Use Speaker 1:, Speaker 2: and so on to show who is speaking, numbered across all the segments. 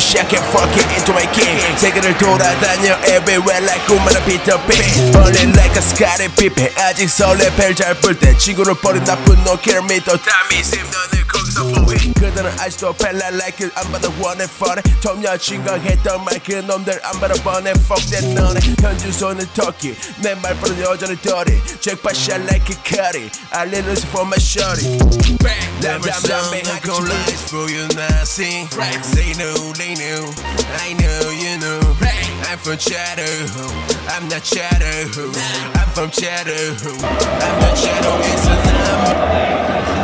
Speaker 1: shaking, fucking into my king. 세계를 돌아다녀 everywhere like a Peter Pan. Falling like a Scottie Pippen. 아직 the 벨잘뿔때 친구를 버린 나쁜 너 kill me 더 담이 샘너는 Good 보이. I still 벨라 like it the 받아 원해 I'm there. I'm about to 받아 번해 fuck that 너네. 현준 손은 on the 말버릇 여전히 더리. 잭팟샷 like a cutty. I little for my shorty. Bang, never stop me. I go live for you nothing. Right. Say no name. I know I know you know I'm from Chatham I'm not Chatham I'm from Chatham I'm not Chatham it's a number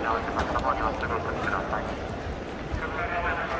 Speaker 2: 間
Speaker 1: をの方にますぐお進みください。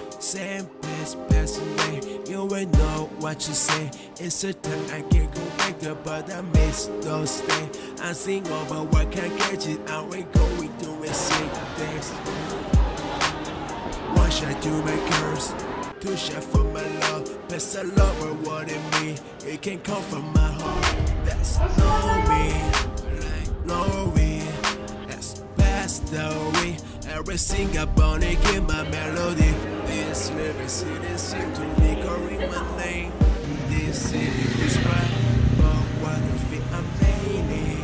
Speaker 1: same past passing day. You will know what you say. It's a time I can't go back up, but I miss those days. I think over what can't catch it. I will go into it sick days. One shot to my curse, two shot for my love. Best I love her wanted me. It can come from my heart. That's no me, like glory. That's past story. Every single bone give my melody. River city seem to be calling my name. This city is right, but what if it I'm meaning?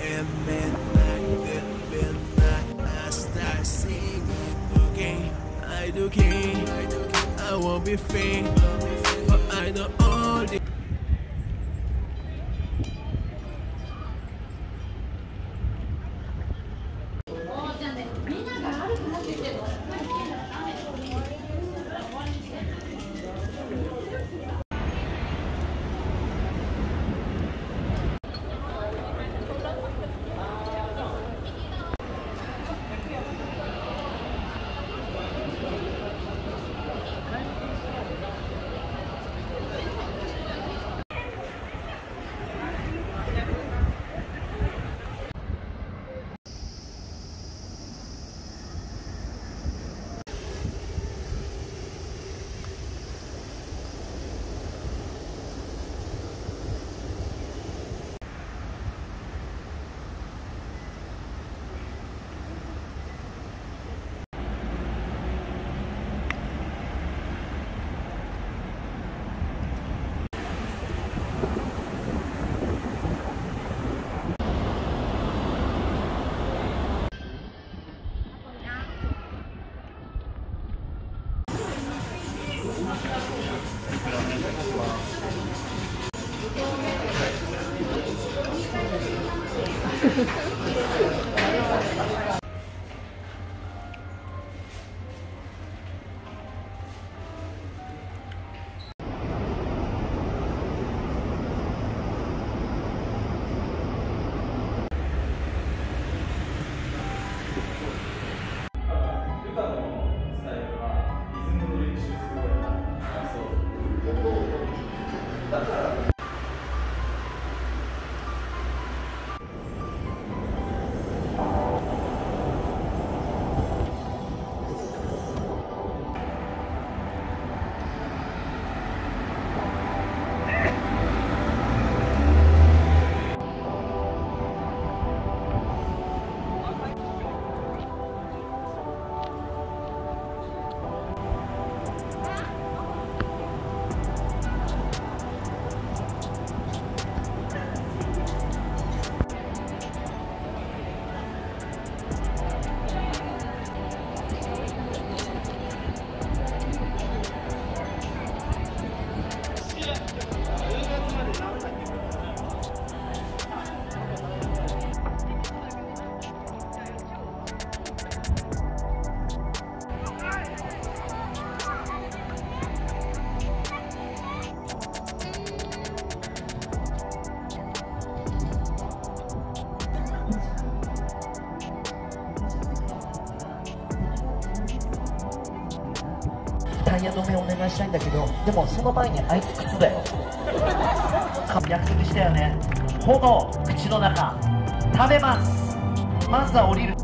Speaker 1: And midnight, then midnight, I start singing again. I do king, I won't be free, but I know
Speaker 3: タイヤ止めお願いしたいんだけどでもその前にあいつ靴だよ。約束したよね。炎口の中。食べます。まずは降りる